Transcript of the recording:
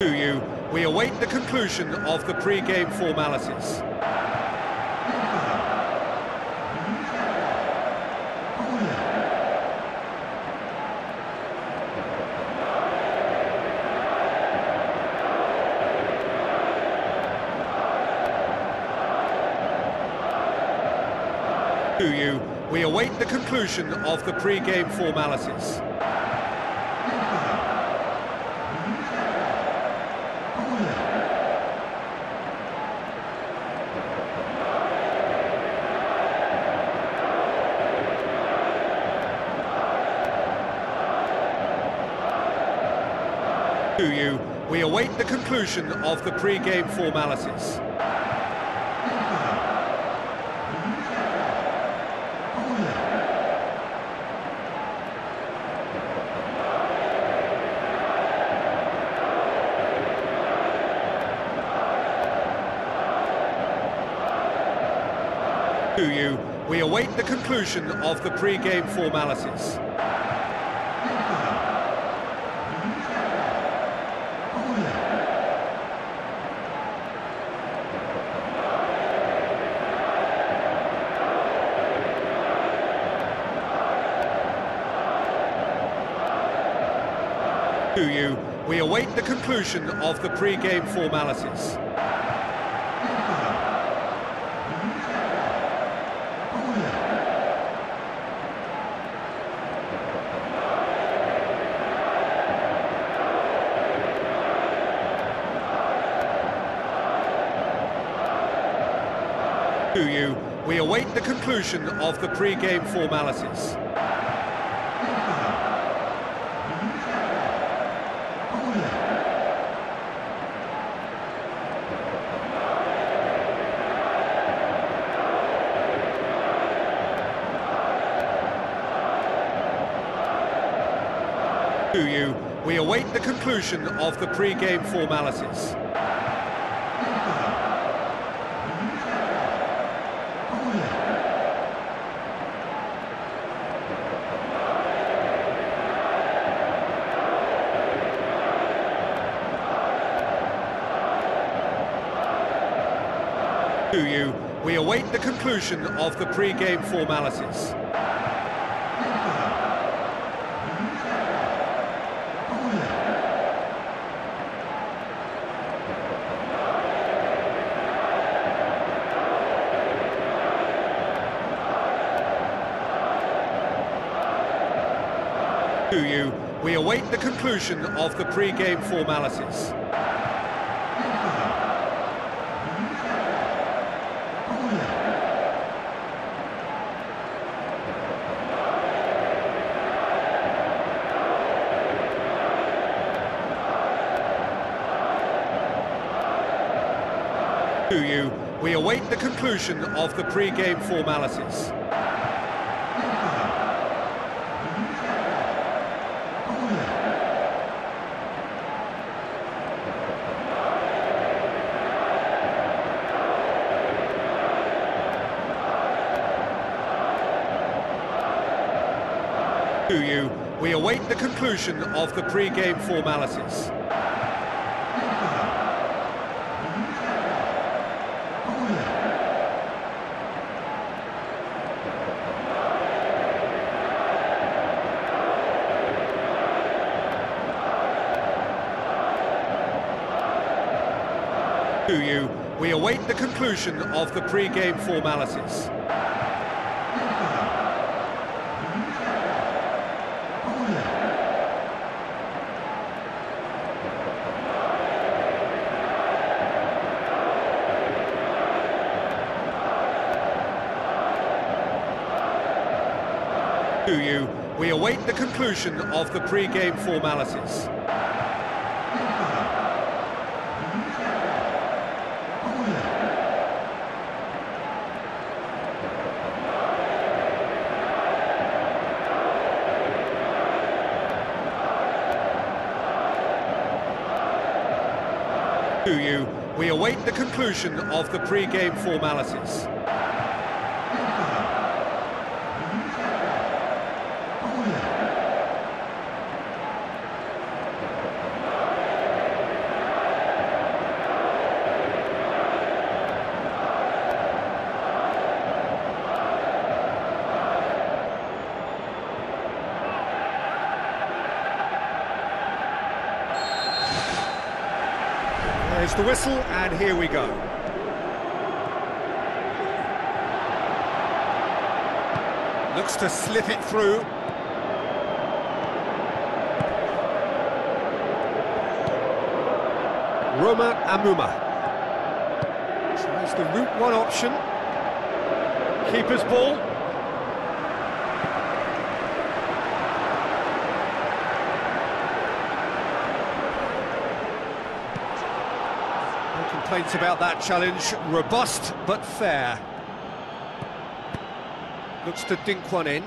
to you, we await the conclusion of the pre-game formalities. To you, we await the conclusion of the pre-game formalities. To you, we await the conclusion of the pre-game formalities. To you, we await the conclusion of the pre-game formalities. To you, we await the conclusion of the pre-game formalities. To you, we await the conclusion of the pre-game formalities. To you, we await the conclusion of the pre-game formalities. To you, we await the conclusion of the pre-game formalities. To you, we await the conclusion of the pre-game formalities. To you, we await the conclusion of the pre-game formalities. To you, we await the conclusion of the pre-game formalities. To you, we await the conclusion of the pre-game formalities. To you, we await the conclusion of the pre-game formalities. To you, we await the conclusion of the pre-game formalities. The whistle, and here we go. Looks to slip it through. Romain Hamouma. Tries the route one option. Keeper's ball. Complaints about that challenge. Robust but fair. Looks to dink one in.